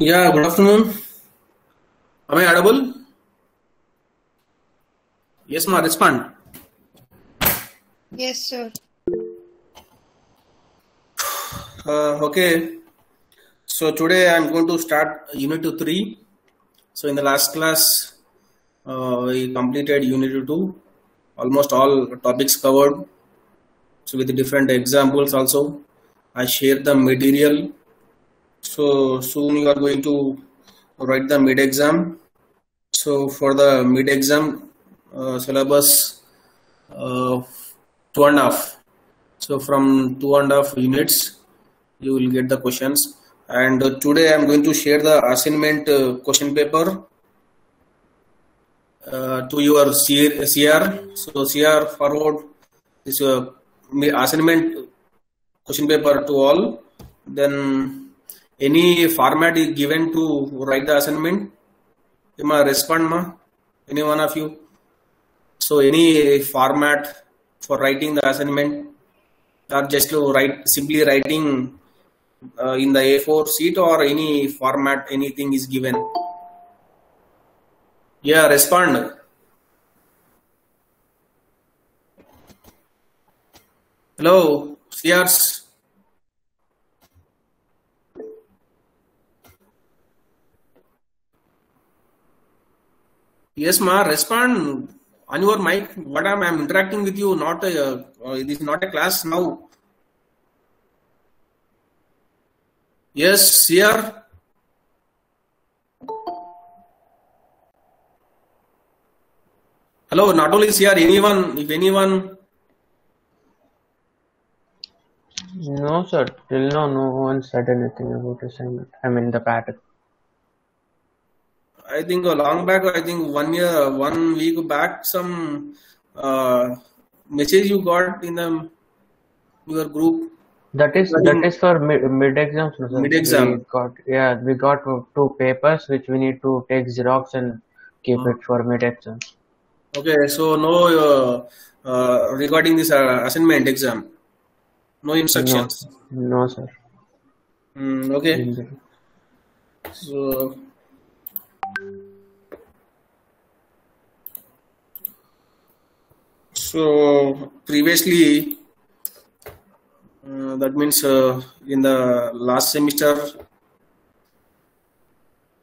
Yeah, good afternoon. Am I audible? Yes, ma, respond. Yes, sir. Uh, okay. So today I'm going to start Unit 3. So in the last class, uh, we completed Unit 2. Almost all topics covered. So with different examples also. I shared the material. So soon you are going to write the mid exam. So for the mid exam uh, syllabus, uh, two and a half. So from two and a half units, you will get the questions. And uh, today I am going to share the assignment uh, question paper uh, to your CR. CR. So CR forward this uh, assignment question paper to all. Then any format is given to write the assignment. Am I respond ma? Any one of you? So any format for writing the assignment or just to write simply writing uh, in the A4 sheet or any format anything is given. Yeah, respond. Hello, CRs. Yes, ma, respond on your mic. What am I am interacting with you? Not a, uh, not a class now. Yes, here. Hello, not only here, anyone, if anyone, No, sir. Till now, no one said anything about assignment. I mean, the pattern. I think a long back, I think one year, one week back, some uh, message you got in the your group. That is I that is for mid, mid exams, no, mid We exam. got yeah, we got two papers which we need to take xerox and keep it for mid exams. okay, so no uh, uh, regarding this uh, assignment exam, no No, instructions. no, sir. Mm, okay, so so previously uh, that means uh, in the last semester.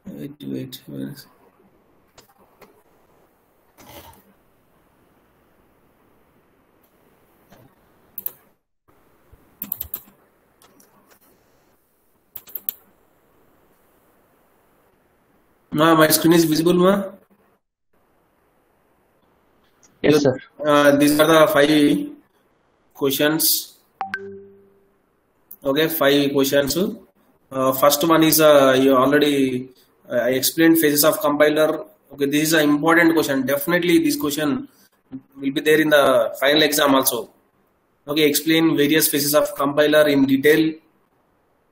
Wait, wait, is- Ma, my screen is visible, ma. Yes, sir. uh, these are the five questions. Okay, five questions. Uh, first one is uh, you already uh, I explained phases of compiler. Okay, this is an important question. Definitely, this question will be there in the final exam also. Okay, explain various phases of compiler in detail.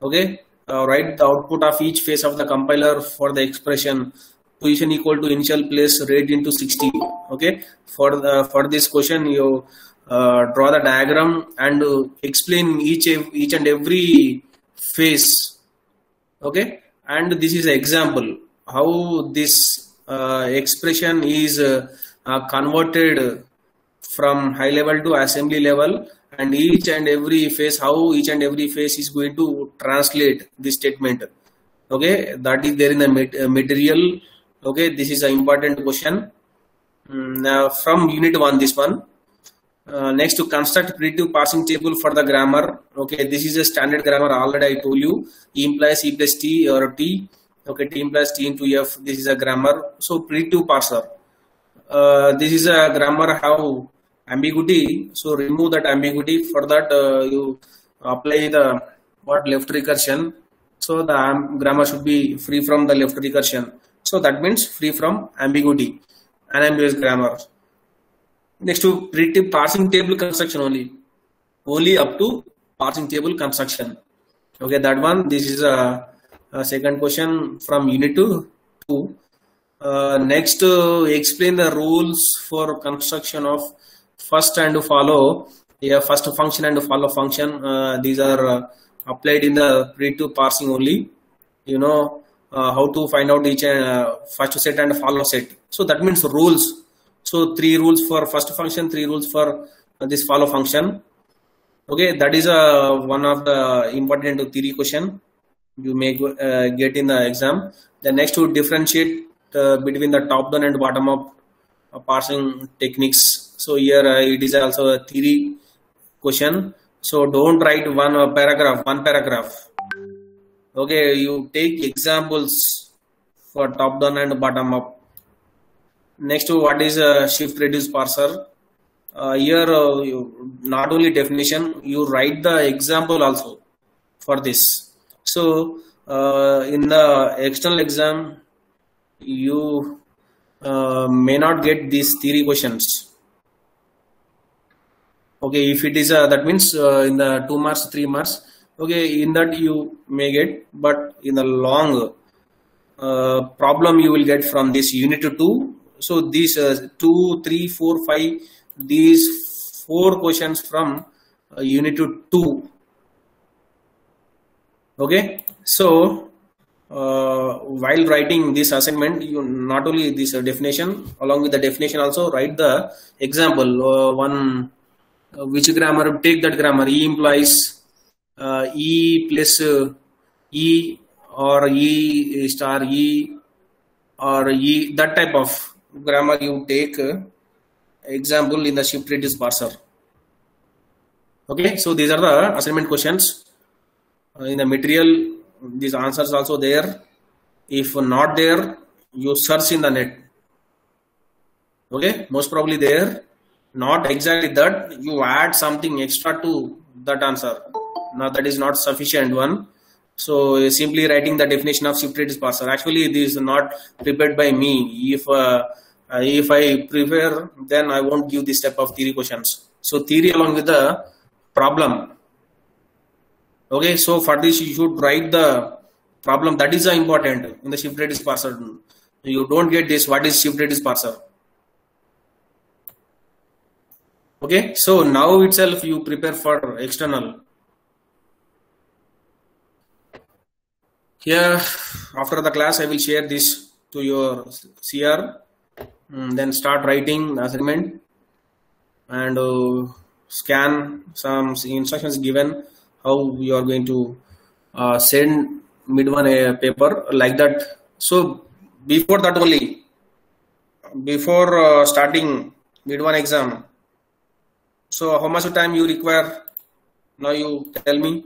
Okay, uh, write the output of each phase of the compiler for the expression position equal to initial place rate into 60. Okay, for the for this question you uh, draw the diagram and uh, explain each each and every phase okay and this is example how this uh, expression is uh, converted from high level to assembly level and each and every phase how each and every phase is going to translate this statement okay that is there in the uh, material okay this is an important question Mm, now from unit 1 this one uh, next to construct predictive parsing table for the grammar. Okay, this is a standard grammar already I told you. E implies E plus T or T. Okay, T implies T into F. This is a grammar. So predictive parser. Uh, this is a grammar how ambiguity. So remove that ambiguity. For that uh, you apply the what left recursion. So the am- grammar should be free from the left recursion. So that means free from ambiguity. Unambiguous grammar. Next to predictive parsing table construction only. Only up to parsing table construction. Okay, that one. This is a, a second question from unit two. two. Uh, next, uh, explain the rules for construction of first and follow. Yeah, first function and follow function. Uh, these are uh, applied in the predictive parsing only. You know, uh, how to find out each uh, first set and follow set. So that means rules. So three rules for first function, three rules for uh, this follow function. Okay, that is uh, one of the important theory question you may uh, get in the exam. The next to differentiate uh, between the top down and bottom up uh, parsing techniques. So here it is also a theory question. So don't write one paragraph, one paragraph. Okay, you take examples for top down and bottom up. Next what is a shift reduce parser. Uh, here uh, you, not only definition, you write the example also for this. So uh, in the external exam, you uh, may not get these theory questions. Okay, if it is uh, that means uh, in the two marks, three marks. Okay, in that you may get, but in the long uh, problem you will get from this unit to two. So these uh, two, three, four, five, these four questions from uh, unit to two okay so uh, while writing this assignment you not only this uh, definition along with the definition also write the example uh, one uh, which grammar take that grammar e implies uh, e plus uh, e or e star e or e that type of grammar you take. Uh, example in the shift reduce parser. Okay so these are the assignment questions. Uh, in the material these answers also there. If not there you search in the net. Okay most probably there. Not exactly that you add something extra to that answer now that is not sufficient one. So simply writing the definition of shift reduce parser actually this is not prepared by me. If uh, uh, if i prepare then i won't give this type of theory questions. So theory along with the problem. Okay so for this you should write the problem. That is important. In the shift reduce parser you don't get this what is shift reduce parser okay so now itself you prepare for external here after the class i will share this to your cr Mm, then start writing assignment. And uh, scan some instructions given how you are going to uh, send mid one a paper like that. So before that only before uh, starting mid one exam so how much time you require? Now you tell me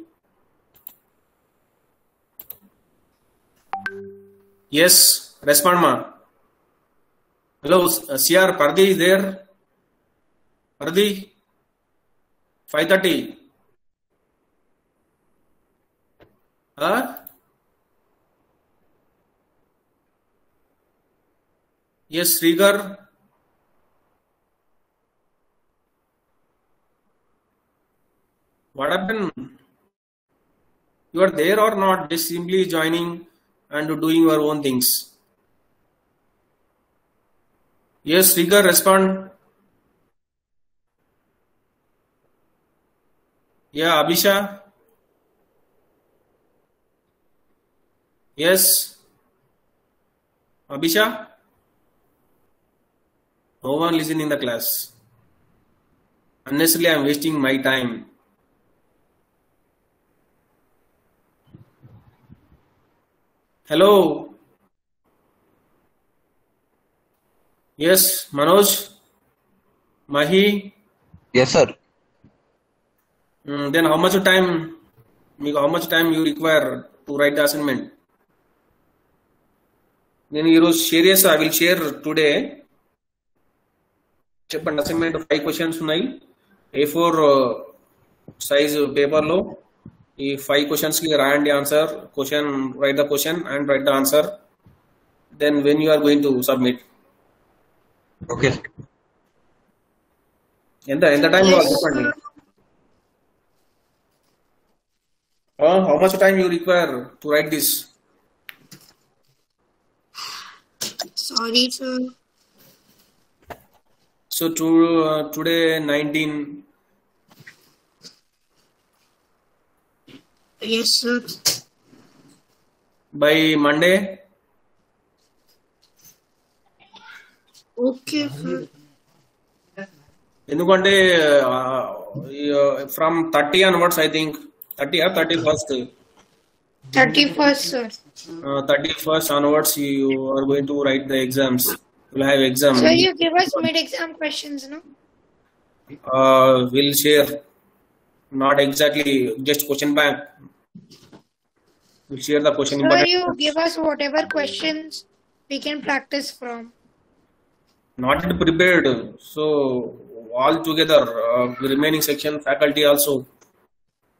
yes respond ma hello uh, cr pardi is there pardi 530 huh yes Srigar what happened you are there or not just simply joining and doing your own things. Yes Srigar respond. Yeah abhisha. Yes. Abhisha? No one listen in the class. Unnecessarily i'm wasting my time hello yes Manoj Mahi yes sir then how much time మీకు how much time you require to write the assignment నేను ఈరోజు share చేస్తా I will share today చెప్పండి assignment five questions ఉన్నాయి. A four size పేపర్లో If five questions clear and the answer, question, write the question and write the answer. Then when you are going to submit. Okay. In the, in the time you are open. Uh, how much time you require to write this? Sorry, sir. So uh, today 19, Yes, sir. by Monday. Okay, sir. ఎందుకంటే from thirty onwards I think thirty thirty first 31st, sir. Thirty first onwards you are going to write the exams will have exam Sir, you give us mid-exam questions, no? Will share not exactly just question bank we'll share the question. Sir, you give us whatever questions we can practice from. Not yet prepared. So all together, uh, remaining section faculty also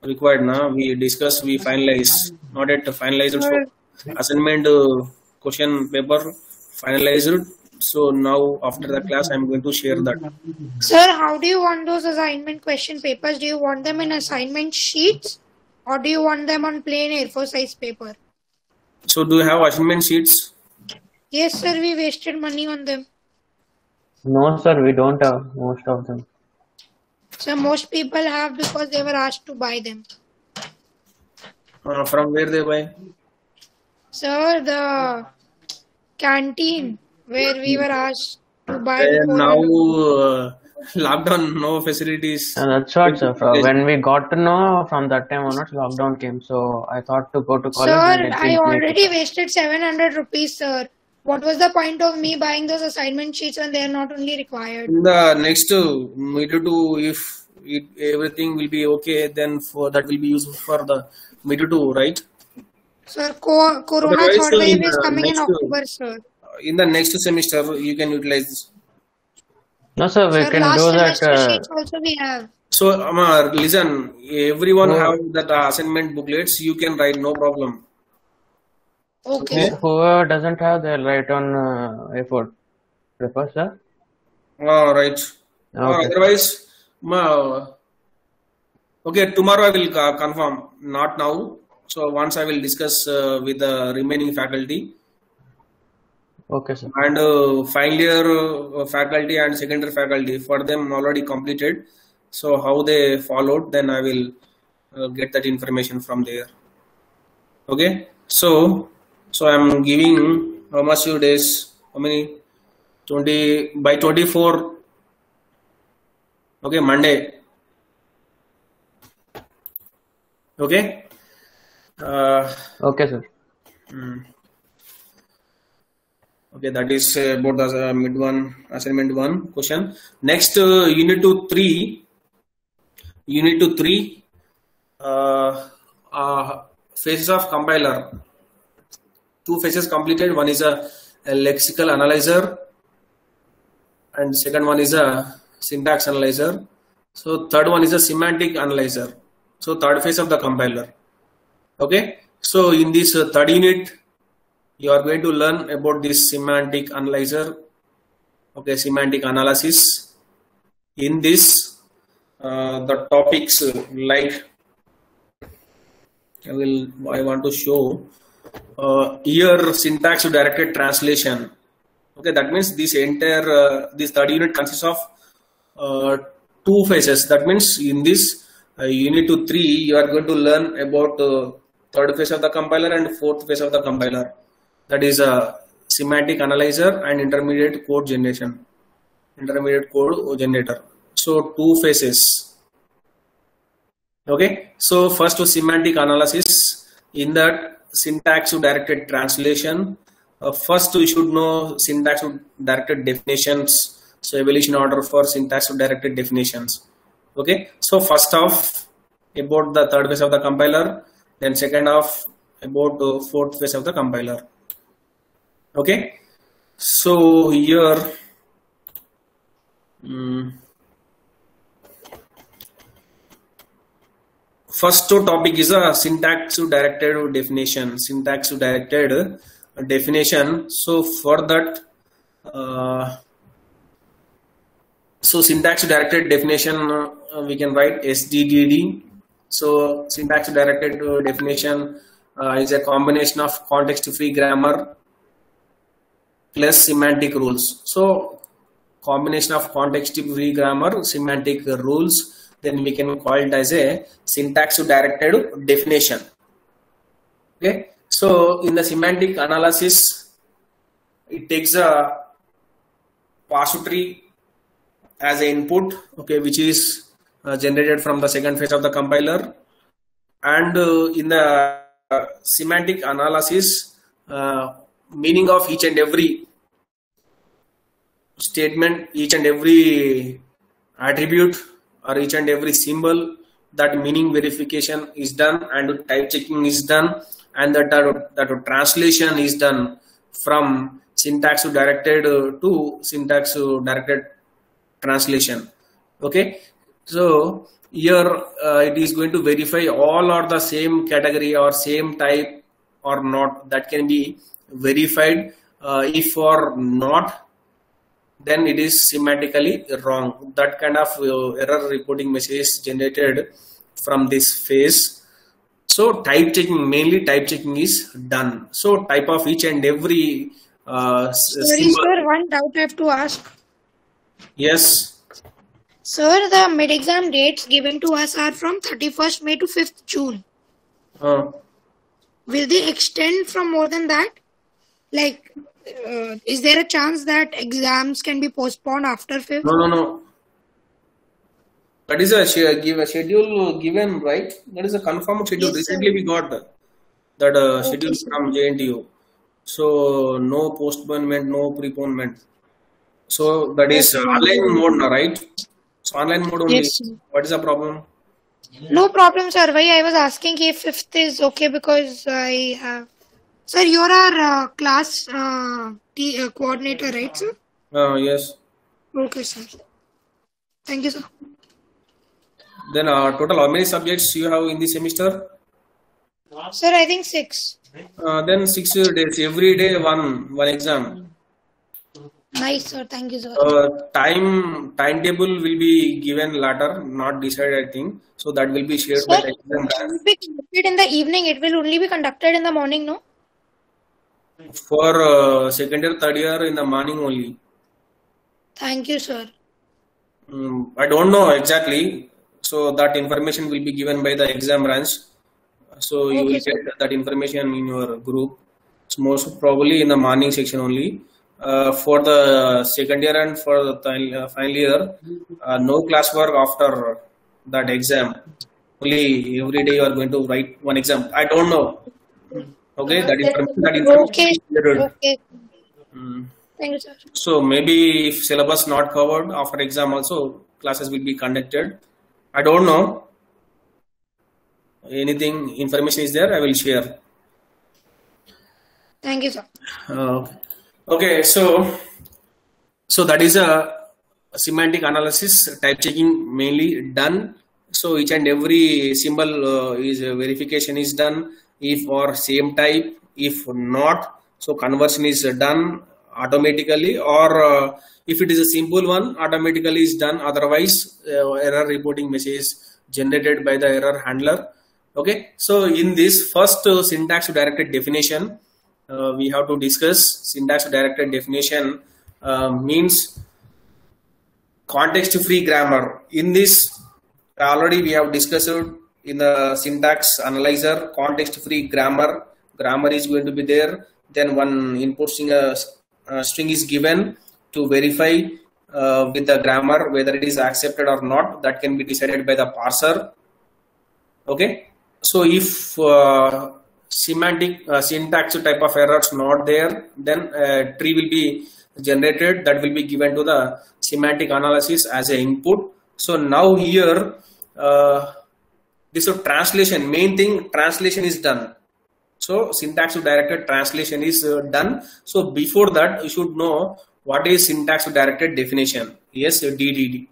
required. Now we discuss, we finalize. Not yet finalized. So assignment uh, question paper finalized. So now after the class, I'm going to share that. Sir, how do you want those assignment question papers? Do you want them in assignment sheets? Or do you want them on plain A4 size paper? So do you have assignment sheets? Yes, sir, we wasted money on them. No, sir, we don't have most of them. So most people have because they were asked to buy them. Uh, from where they buy? Sir, the canteen where we were asked to buy And now uh, lockdown, no facilities. And that's what, sir. From when we got to know from that time onwards, lockdown came. So I thought to go to college. Sir, I things later. already wasted 700 rupees, sir. What was the point of me buying those assignment sheets when they are not only required? In the next uh, middle two, if it, everything will be okay, then for that will be useful for the middle two, right? Sir, co- Corona Otherwise, third wave is uh, coming in next, uh, October, sir. In the next semester, you can utilize this. No, sir, we Sir, can last do that. Uh, also we have. So, Amar, listen, everyone No. have that uh, assignment booklets. You can write, no problem. Okay. who- whoever doesn't have, they'll write on uh, A4 paper, sir. All right. Or Okay. otherwise, ma, okay, tomorrow I will uh, confirm. Not now. So once I will discuss uh, with the remaining faculty. Okay, sir. and uh, final year uh, faculty and secondary faculty for them already completed. So how they followed then i will uh, get that information from there. Okay? So so i'm giving how much few days? How many? 20 by 24 okay monday. Okay? Uh, Okay, sir. Hmm. Okay, that is uh, about the uh, mid one assignment one question. Next, uh, unit to three. Unit to three. Phases of compiler. Two phases completed. One is a, a lexical analyzer, and second one is a syntax analyzer. So third one is a semantic analyzer. So third phase of the compiler. Okay. So in this uh, third unit, you are going to learn about this semantic analyzer okay semantic analysis. In this uh, the topics like i will i want to show uh, here syntax directed translation. Okay that means this entire uh, this third unit consists of uh, two phases. That means in this uh, unit to 3 you are going to learn about uh, third phase of the compiler and fourth phase of the compiler that is a semantic analyzer and intermediate code generation. Intermediate code generator. So two phases. Okay? So first to semantic analysis. In that syntax directed translation. Uh, first you should know syntax directed definitions. So evolution order for syntax directed definitions. Okay? So first off about the third phase of the compiler. Then second off about the fourth phase of the compiler okay? So here mm, first topic is a syntax directed definition syntax directed definition. So for that uh, so syntax directed definition uh, we can write sddd so syntax directed uh, definition uh, is a combination of context free grammar plus semantic rules. So combination of context free grammar, semantic rules, then we can call it as a syntax directed definition. Okay. So in the semantic analysis, it takes a parser tree as an input, okay, which is uh, generated from the second phase of the compiler. And uh, in the uh, semantic analysis, uh, meaning of each and every statement, each and every attribute or each and every symbol, that meaning verification is done and type checking is done and that, that, translation is done from syntax directed to syntax directed translation. Okay? So here uh, it is going to verify all are the same category or same type or not. That can be verified. Uh, if or not then it is semantically wrong. That kind of uh, error reporting message is generated from this phase. So type checking mainly type checking is done. So type of each and every uh, Sorry, sir, one doubt I have to ask. yes. Sir, the mid-exam dates given to us are from 31st May to 5th June. uh, Will they extend from more than that? Like, uh, is there a chance that exams can be postponed after 5th? no no no that is a sch- give a schedule given right that is a confirmed schedule Yes, sir. recently we got the, that uh, Okay, schedule sir. from jntu so no postponement no preponement so that is uh, online mode now right so online mode only Yes, what is the problem No problem, sir. Why I was asking if 5th is okay because I have. Sir, you're our uh, class uh, t- uh, coordinator, right, sir? uh, yes Okay, sir. Thank you, sir. then uh, total how many subjects you have in the semester Sir, I think 6. uh, then six days every day one one exam Nice, sir. Thank you, sir. uh, time timetable will be given later not decided i think so that will be shared by Sir, the exam it will be conducted in the evening. It will only be conducted in the morning, no? For uh, second year third year in the morning only. Thank you, sir. Mm, i don't know exactly. So that information will be given by the exam branch. So you will sir. get that information in your group. So most probably in the morning section only. Uh, for the second year and for the uh, final year uh, no classwork after that exam. Only every day you are going to write one exam. I don't know okay that information that information Okay. Okay. Mm. Thank you, sir. So maybe if syllabus not covered after exam also classes will be conducted. I don't know. Anything information is there, I will share. Thank you, sir. Uh, okay, so so that is a semantic analysis type checking mainly done. So each and every symbol uh, is uh, verification is done if or same type. If not, so conversion is done automatically or uh, if it is a simple one automatically is done. Otherwise uh, error reporting message generated by the error handler. Okay? So in this first uh, syntax directed definition uh, we have to discuss syntax directed definition uh, means context free grammar. In this already we have discussed in the syntax analyzer context free grammar. Grammar is going to be there. Then one input string, uh, uh, string is given to verify uh, with the grammar whether it is accepted or not. That can be decided by the parser. Okay? So if uh, semantic uh, syntax type of errors not there then uh, tree will be generated. That will be given to the semantic analysis as a input. So now here uh, this is translation. Main thing translation is done. So syntax directed translation is uh, done. So before that you should know what is syntax directed definition. Yes ddd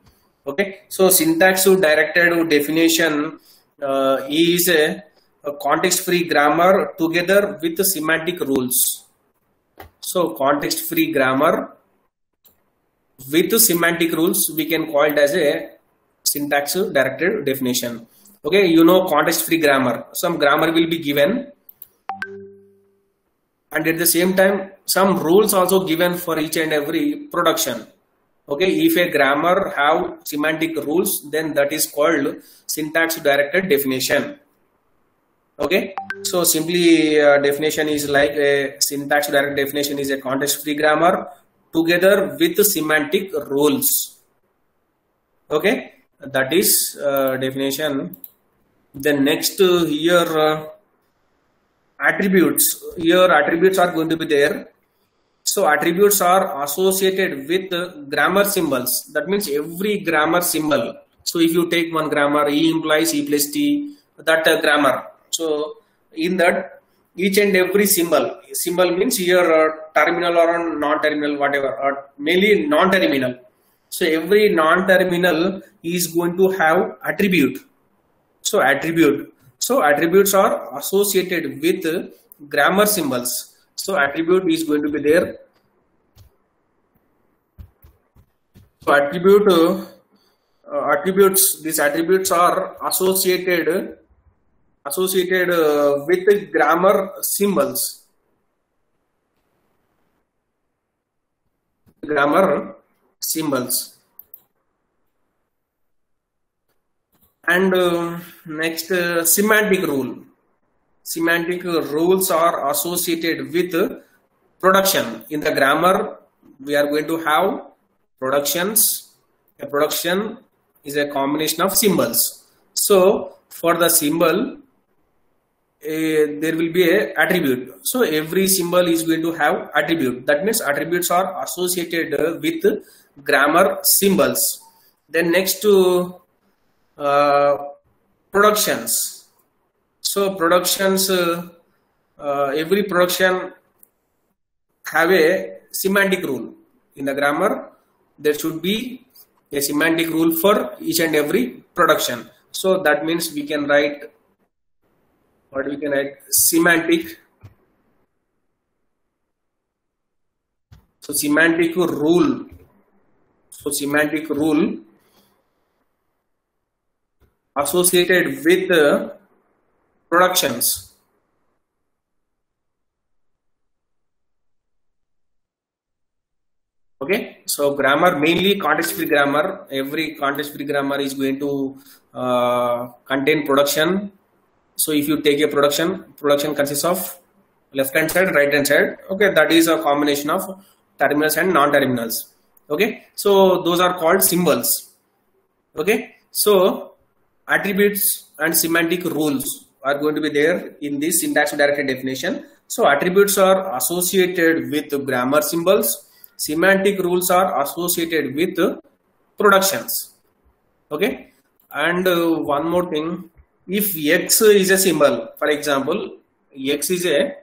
okay? So syntax directed definition uh, is a, a context free grammar together with semantic rules. So context free grammar with semantic rules we can call it as a syntax directed definition okay you know context free grammar some grammar will be given and at the same time some rules also given for each and every production okay if a grammar have semantic rules then that is called syntax directed definition Okay, so simply uh, definition is like a syntax direct definition is a context free grammar together with semantic rules. Okay, that is uh, definition. Then next uh, here uh, attributes. Here attributes are going to be there. So attributes are associated with uh, grammar symbols. That means every grammar symbol. So if you take one grammar, E implies E plus T, that uh, grammar. So in that, each and every symbol, symbol means here uh, terminal or non-terminal, whatever, or mainly non-terminal. So every non-terminal is going to have attribute. So attribute. So attributes are associated with grammar symbols. So attribute is going to be there. So attribute uh, attributes these attributes are associated associated uh, with grammar symbols. Grammar symbols. And uh, next uh, semantic rule semantic rules are associated with production. In the grammar, we are going to have productions. A production is a combination of symbols. So, for the symbol, a, there will be a attribute. So, every symbol is going to have attribute. That means attributes are associated uh, with grammar symbols. Then next to uh, productions. So productions uh, every production have a semantic rule. In the grammar there should be a semantic rule for each and every production. So that means we can write what we can write semantic. So semantic rule. So semantic rule associated with uh, productions. Okay, so grammar mainly context free grammar. Every context free grammar is going to uh, contain production. So if you take a production, production consists of left hand side, right hand side. Okay, that is a combination of terminals and non terminals. Okay, so those are called symbols. Okay, so attributes and semantic rules are going to be there in this syntax directed definition. So attributes are associated with grammar symbols. Semantic rules are associated with productions. Okay. And uh, one more thing, if X is a symbol, for example, X is a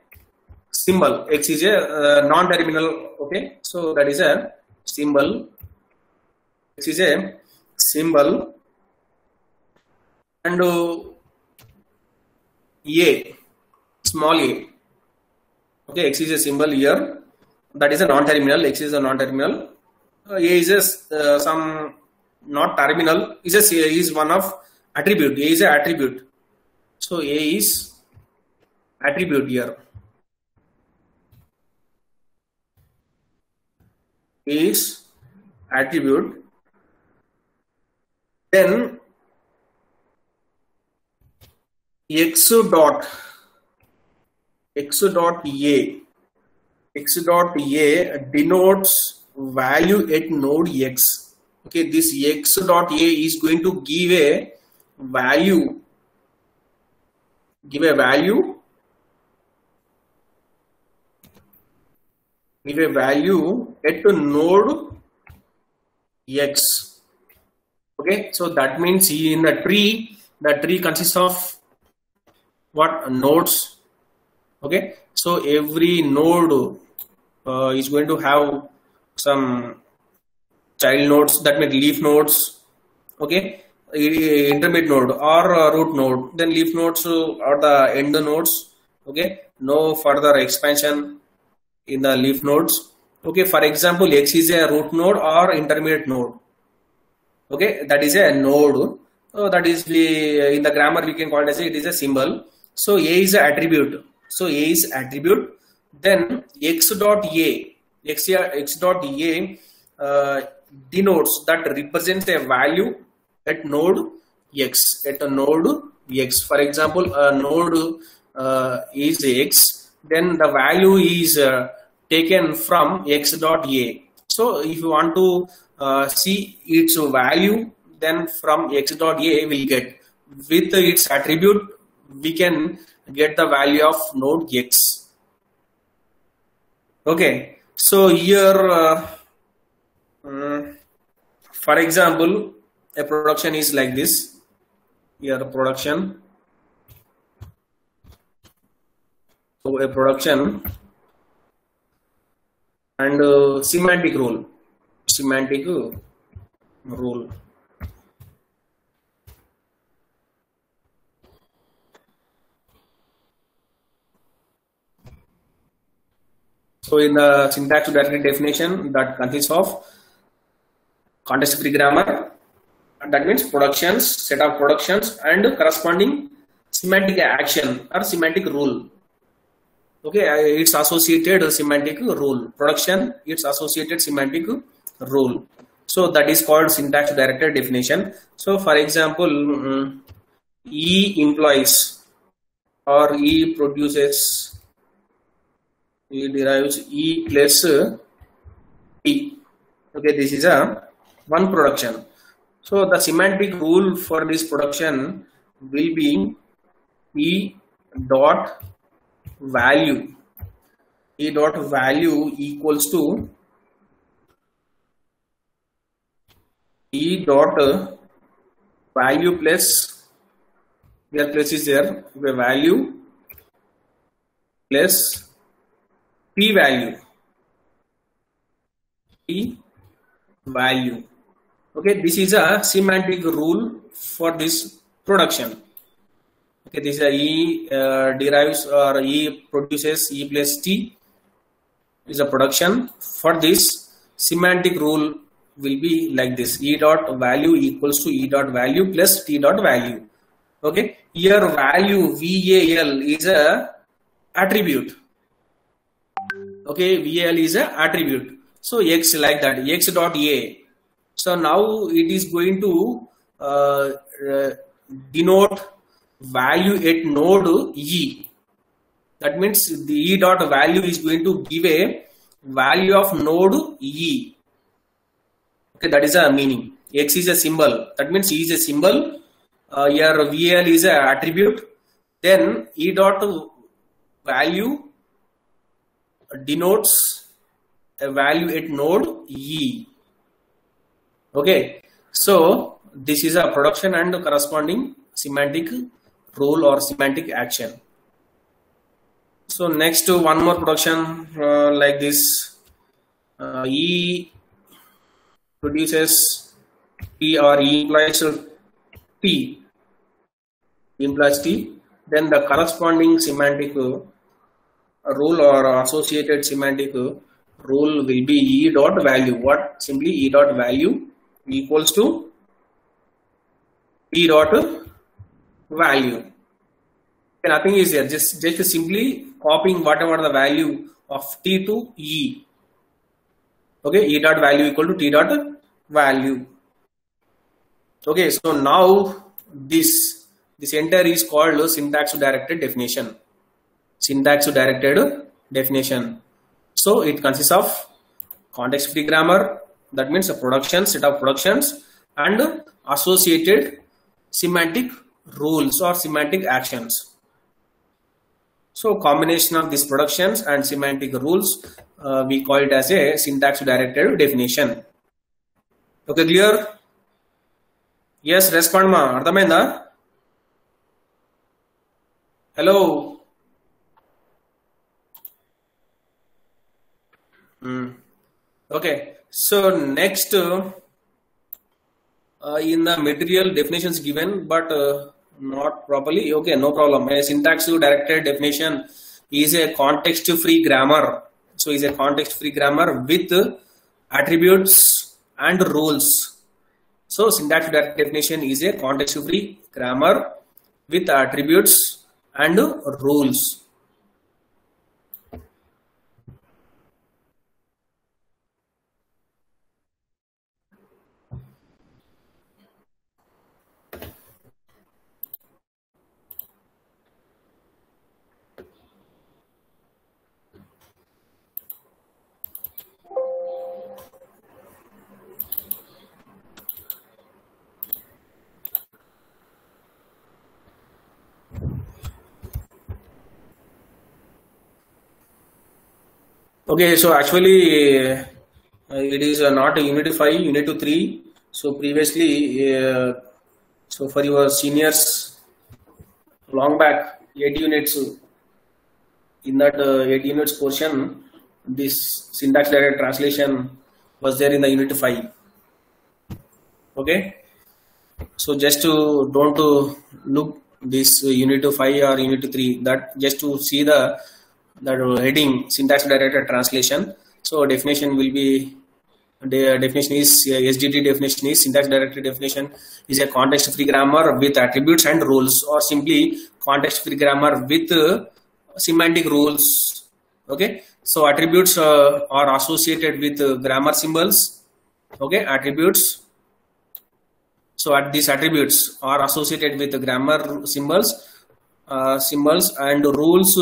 symbol, X is a uh, non-terminal. Okay. So that is a symbol. X is a symbol. And a small a. Okay x is a symbol here. That is a non-terminal. X is a non-terminal. Uh, a is a uh, some not terminal. Is a is one of attribute. A is a attribute. So a is attribute here. Is attribute. Then x dot x dot a x dot a denotes value at node x. Okay this x dot a is going to give a value give a value give a value at the node x. Okay so that means in the tree the tree consists of what? Nodes. Okay? So every node uh, is going to have some child nodes that means leaf nodes. Okay? Intermediate node or uh, root node. Then leaf nodes are the end nodes. Okay? No further expansion in the leaf nodes. Okay? For example x is a root node or intermediate node. Okay? That is a node. So that is we in the grammar we can call it as a, it is a symbol so a is attribute. So a is attribute. Then x dot a. X, x dot a uh, denotes that represents a value at node x at a node x. For example, a node uh, is x, then the value is uh, taken from x dot a. So if you want to uh, see its value, then from x dot a will get with its attribute we can get the value of node x. Okay, so here, uh, mm, for example, a production is like this. Here, production. So a production and uh, semantic rule. Semantic uh, rule. So in the syntax to directory definition that consists of context free grammar that means productions, set of productions and corresponding semantic action or semantic rule. Okay, it's associated semantic rule. Production, it's associated semantic rule. So that is called syntax to directory definition. So for example, mm, E employs or E produces E derives E plus T. Okay, this is a one production. So the semantic rule for this production will be E dot value. E dot value equals to E dot value plus here plus is there the value plus p value p value okay this is a semantic rule for this production. Okay this is a e uh, derives or e produces e plus t is a production. For this semantic rule will be like this. E dot value equals to e dot value plus t dot value. Okay here value val is a attribute okay val is a attribute. So x like that x dot a. So now it is going to uh, uh, denote value at node e. That means the e dot value is going to give a value of node e. Okay that is a meaning. X is a symbol. That means e is a symbol. Uh, here is a attribute. Then e dot value denotes a value at node e. Okay so this is a production and the corresponding semantic rule or semantic action. So next to one more production uh, like this. Uh, e produces p or e implies t. Implies t. Then the corresponding semantic rule or associated semantic rule will be e dot value. What? Simply e dot value equals to e dot value. Okay, nothing is there. Just just simply copying whatever the value of t to e. Okay e dot value equal to t dot value. Okay so now this this entire is called syntax directed definition syntax directed definition. So it consists of context free grammar, that means a production, set of productions, and associated semantic rules or semantic actions. So combination of these productions and semantic rules, uh, we call it as a syntax directed definition. Okay, clear? Yes, respond ma. Ardhamainda? Hello? Hello okay. So next uh, uh, in the material definitions given but uh, not properly. Okay no problem. A syntax directed definition is a context free grammar. So is a context free grammar with attributes and rules. So syntax directed definition is a context free grammar with attributes and rules Okay, so actually uh, it is uh, not unit 5, unit 3. So previously, uh, so for your seniors, long back, 8 units, in that uh, 8 units portion, this syntax direct translation was there in the unit 5. Okay, so just to don't to look this uh, unit 5 or unit 3, that just to see the that heading syntax directed translation. So definition will be the definition is uh, definition is syntax directed definition is a context free grammar with attributes and rules or simply context free grammar with uh, semantic rules. Okay, so attributes uh, are associated with uh, grammar symbols. Okay, attributes. So at these attributes are associated with the grammar symbols uh, symbols and rules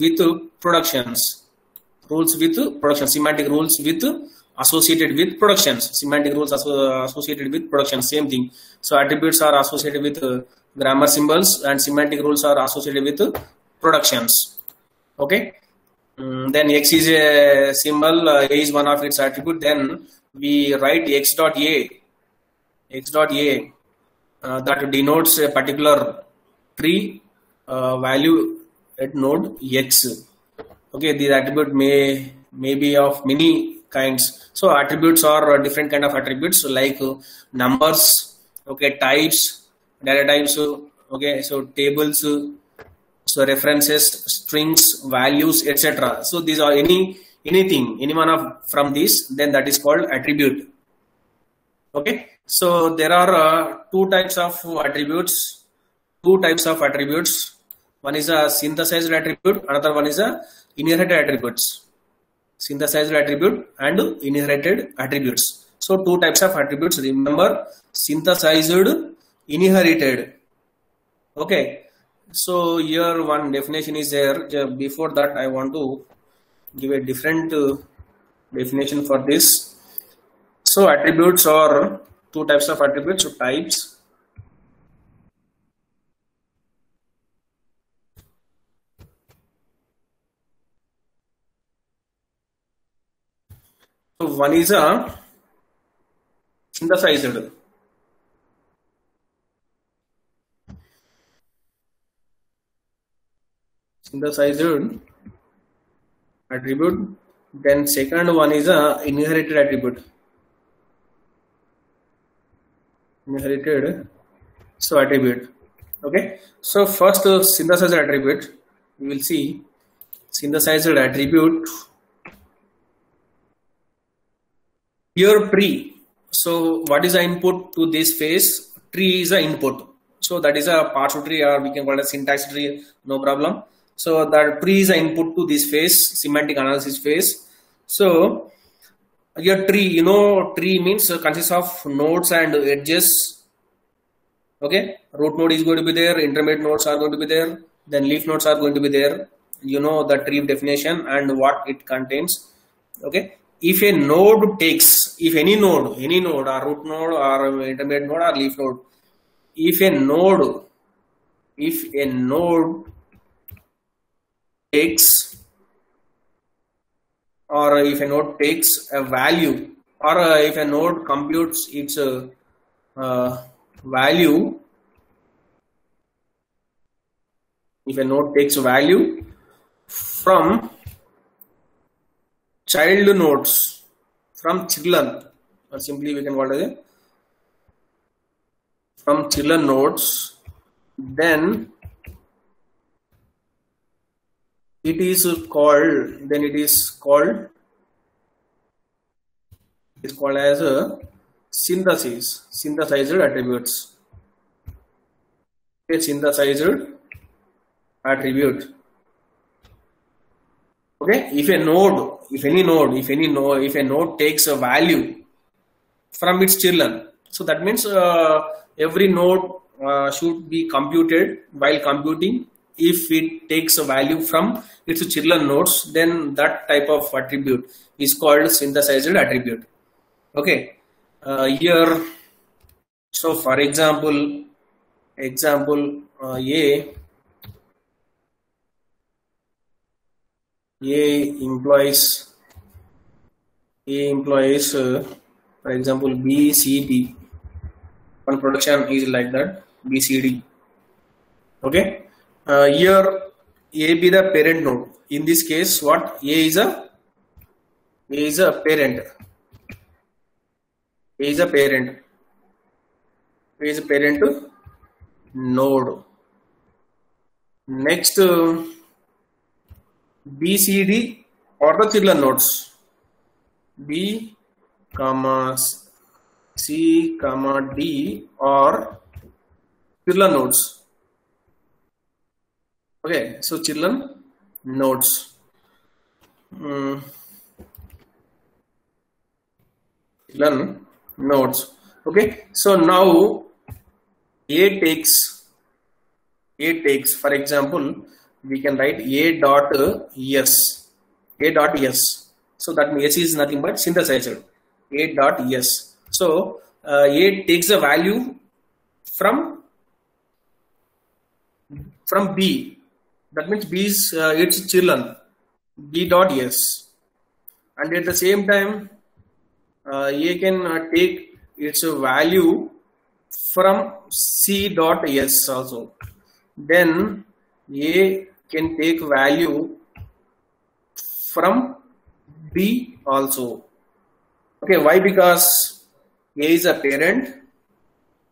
with productions. Rules with production semantic rules with associated with productions. Semantic rules associated with production same thing. So attributes are associated with grammar symbols and semantic rules are associated with productions. Okay? Mm, then x is a symbol uh, a is one of its attribute. Then we write x dot a. X dot a uh, that denotes a particular tree uh, value at node x. Okay these attribute may may be of many kinds. So attributes are different kind of attributes like numbers okay types data types okay so tables so references strings values etc so these are any anything any one of from this then that is called attribute. Okay so there are uh, two types of attributes two types of attributes one is a synthesized attribute another one is a inherited attributes. Synthesized attribute and inherited attributes. So two types of attributes. Remember synthesized inherited. Okay. So here one definition is there. Before that i want to give a different uh, definition for this. So attributes are two types of attributes so types so one is a synthesized synthesized attribute then second one is a inherited attribute. Inherited so attribute. Okay? So first uh, synthesized attribute. We will see synthesized attribute here tree so what is the input to this phase? Tree is the input. So that is a partial tree or we can call it a syntax tree no problem. So that tree is the input to this phase semantic analysis phase. So your tree you know tree means uh, consists of nodes and edges. Okay? Root node is going to be there intermediate nodes are going to be there then leaf nodes are going to be there. You know the tree definition and what it contains. Okay if a node takes if any node any node or root node or intermediate node or leaf node if a node if a node takes or if a node takes a value or uh, if a node computes its uh, uh, value if a node takes a value from child nodes from children. Or simply we can call it as from children nodes then it is called then it is called it's called as a synthesis synthesized attributes. A synthesized attribute okay? If a node if any node if any node if a node takes a value from its children so that means uh, every node uh, should be computed while computing. If it takes a value from its children nodes then that type of attribute is called synthesized attribute. Okay? Uh, here so for example example uh, a a implies A employees, uh, for example, B, C, D. One production is like that, B, C, D. Okay. Uh, here, A be the parent node. In this case, what A is a A is a parent. A is a parent. A is a parent node. Next, uh, B, C, D or the children nodes. B, comma C, comma D or children nodes. Okay, so children nodes. Mm. Children nodes. Okay, so now A takes A takes, for example, we can write A dot S. A dot S. So that means S is nothing but synthesizer. A dot S. So uh, A takes a value from from B. That means B is uh, its children. B dot S. And at the same time, uh, A can uh, take its value from C dot S also. Then A can take value from B also. Okay, why? Because A is a parent.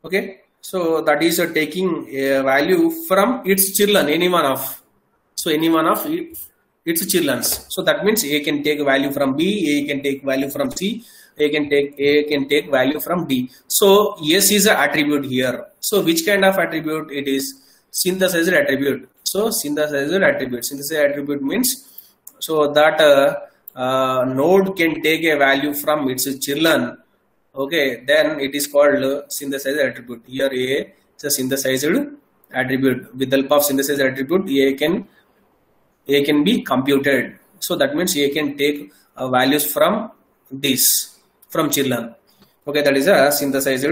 Okay, so that is uh, taking a value from its children, any one of. So any one of it, its children. So that means A can take value from B, A can take value from C, A can take A can take value from D. So S is an attribute here. So which kind of attribute it is? Synthesizer attribute. So synthesizer attribute. Synthesizer attribute means so that uh, uh, node can take a value from its children. Okay, then it is called uh, synthesizer attribute. Here A is a synthesized attribute. With the help of synthesizer attribute, A can A can be computed. So that means A can take uh, values from this from children. Okay, that is a synthesized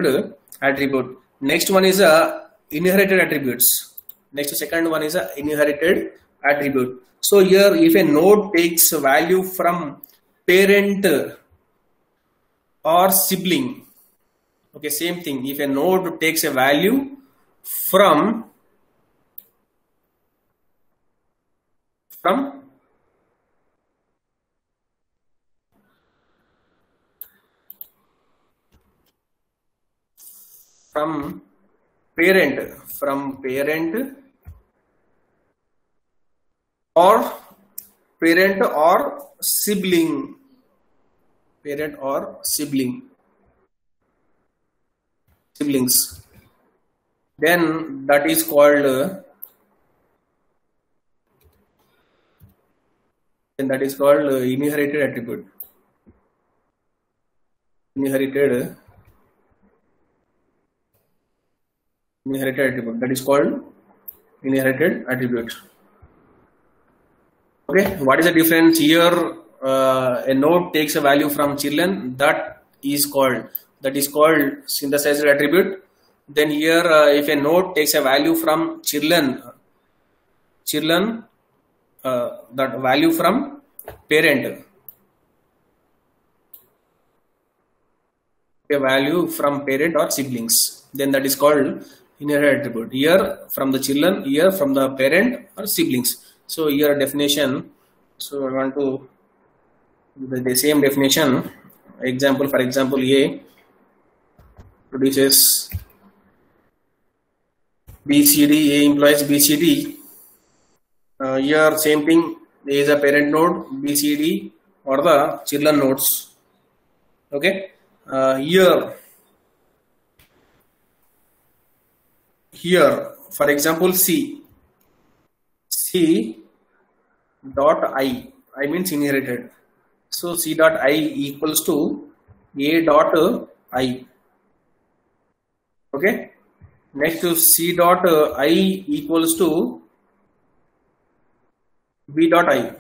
attribute. Next one is a inherited attributes. Next second one is a inherited attribute. So here if a node takes a value from parent or sibling, okay, same thing. If a node takes a value from from from parent from parent or parent or sibling parent or sibling siblings. Then that is called then that is called inherited attribute. Inherited inherited attribute. That is called inherited attribute okay what is the difference here? Uh, a node takes a value from children that is called that is called synthesized attribute. Then here uh, if a node takes a value from children children uh, that value from parent. A value from parent or siblings. Then that is called inherited attribute here from the children here from the parent or siblings. So here definition so i want to the, the same definition. Example for example a produces bcd a employs bcd uh, here same thing a is a parent node bcd or the children nodes. Okay? Uh, here here for example c. C dot i i means inherited. So c dot i equals to a dot i. Okay? Next to c dot i equals to b dot i.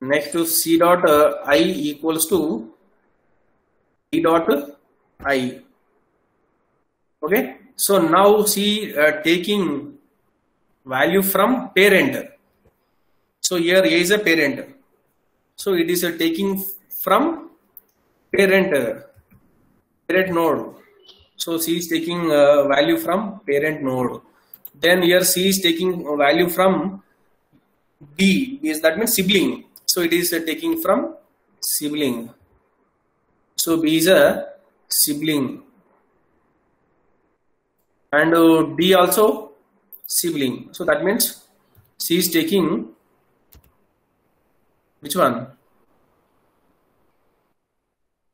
Next to c dot i equals to b dot i okay so now see uh, taking value from parent So here A is a parent. So it is uh, taking from parent parent node. So C is taking uh, value from parent node. Then here C is taking value from B. Is that means sibling. So it is uh, taking from sibling. So B is a sibling. And uh, D also sibling. So that means C is taking which one?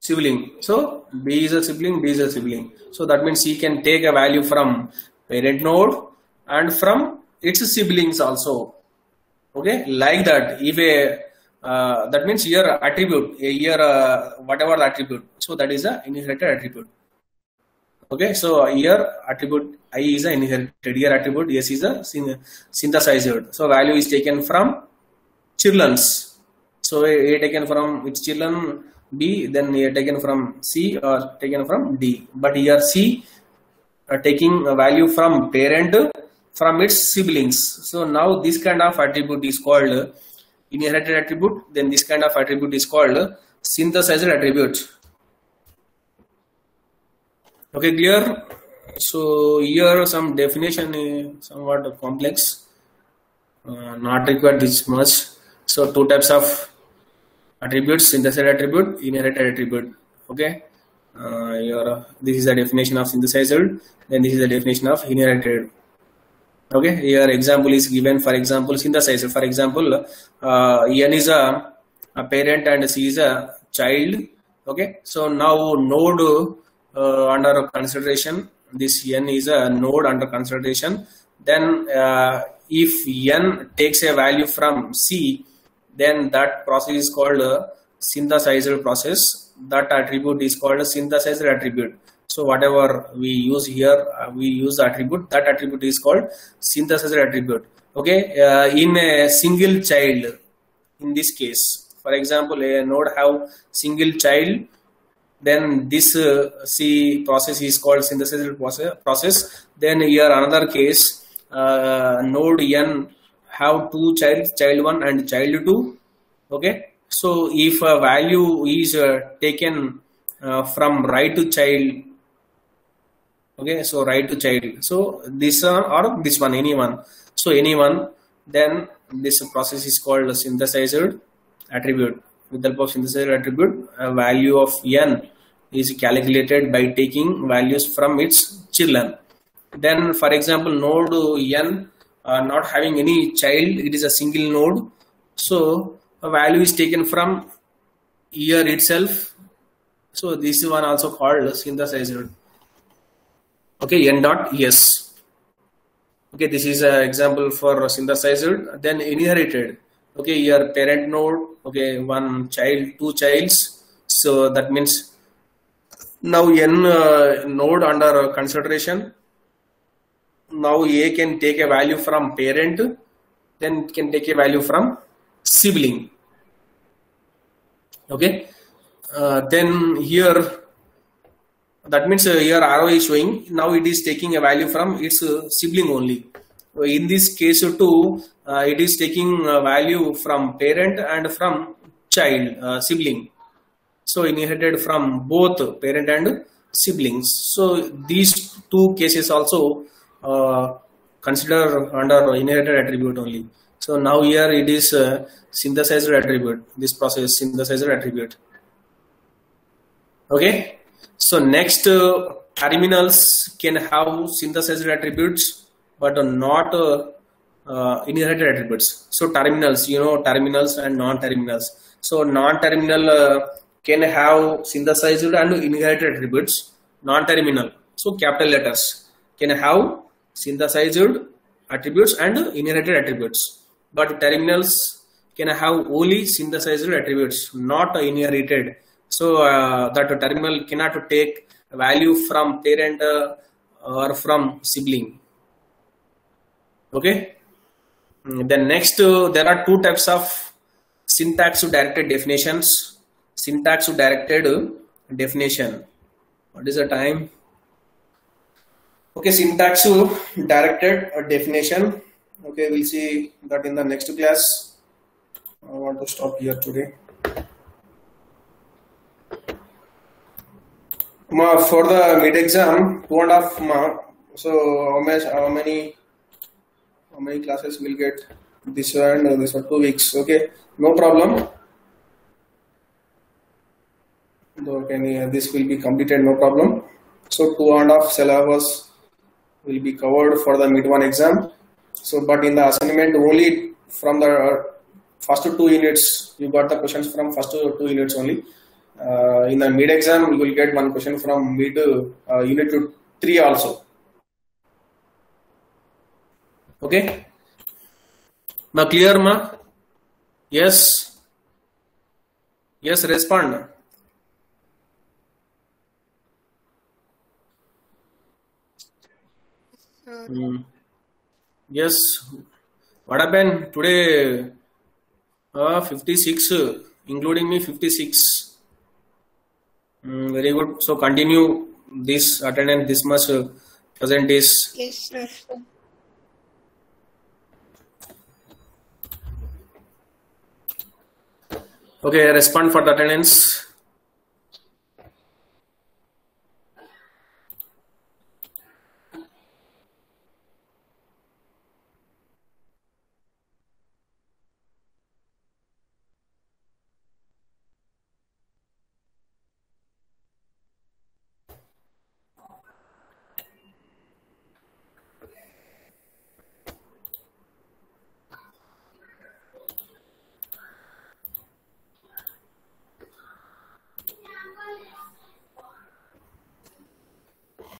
Sibling. So B is a sibling, D is a sibling. So that means C can take a value from parent node and from its siblings also. Okay, like that. If a uh, that means here attribute, here uh, whatever attribute. So that is a inherited attribute. Okay, so here attribute I is a inherited. Here attribute S is a synthesized. So value is taken from children's. So A taken from which children B, then A taken from C or taken from D. But here C uh, taking a value from parent from its siblings. So now this kind of attribute is called inherited attribute. Then this kind of attribute is called synthesized attribute. Okay, clear? So here some definition is somewhat complex, uh, not required this much. So two types of attributes synthesized attribute inherited attribute. Okay? Uh, your this is the definition of synthesized then this is the definition of inherited okay? Here example is given for example synthesized. For example uh, n is a, a parent and c is a child. Okay? So now node uh, under consideration this n is a node under consideration then uh, if n takes a value from c then that process is called a synthesizer process. That attribute is called a synthesizer attribute. So whatever we use here, uh, we use attribute. That attribute is called synthesizer attribute. Okay, uh, in a single child, in this case, for example, a node have single child, then this uh, C process is called synthesized process. Process. Then here another case, uh, node n have two child child 1 and child 2 okay? So if a value is uh, taken uh, from right to child okay? So right to child. So this one or this one anyone. So anyone. Then this process is called a synthesized attribute. With the help of synthesized attribute a value of n is calculated by taking values from its children. Then for example node n uh, not having any child it is a single node. So a value is taken from year itself. So this is one also called synthesized. Okay n dot yes okay this is an example for synthesized then inherited. Okay here parent node okay one child two childs. So that means now n uh, node under consideration now A can take a value from parent, then it can take a value from sibling. Okay, uh, then here that means uh, here arrow is showing now it is taking a value from its uh, sibling only. In this case too, uh, it is taking value from parent and from child uh, sibling. So inherited from both parent and siblings. So these two cases also uh, consider under inherited attribute only. So now here it is uh, synthesized attribute. This process synthesized attribute. Okay. So next uh, terminals can have synthesized attributes, but not uh, uh, inherited attributes. So terminals, you know, terminals and non-terminals. So non-terminal uh, can have synthesized and inherited attributes. Non-terminal, so capital letters can have synthesized attributes and inherited attributes. But terminals can have only synthesized attributes, not inherited. So uh, that terminal cannot take value from parent uh, or from sibling. Okay. Then next, uh, there are two types of syntax directed definitions. Syntax directed definition. What is the time? Okay, syntax directed definition. Okay, we'll see that in the next class. I want to stop here today. For the mid exam, two and a half ma. So how much? How many? How many classes will get this uh, this for two weeks? Okay, no problem. Okay, this will be completed, no problem. So two and a half syllabus will be covered for the mid one exam. So, but in the assignment, only from the first two units, you got the questions from first two units only. Uh, in the mid exam, you will get one question from mid uh, unit to three also. Okay. Now clear, ma? Yes. Yes, respond. Hmm. Yes. What happened today? Uh, 56, including me 56. Mm, very good. So continue this attendance this much uh, present is Yes, sir. okay. Respond for the attendance.